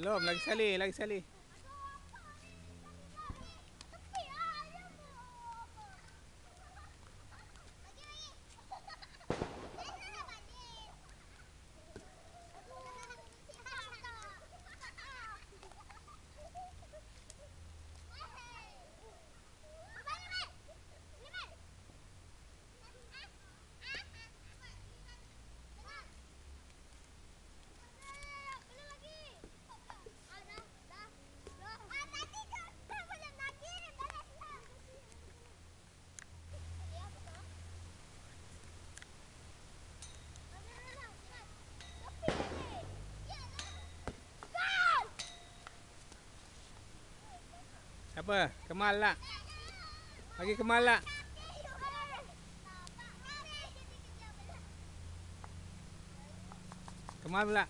Belum, lagi sekali, lagi sekali. Apa? Kemal lah. Bagi Kemal lah. Kemal pula.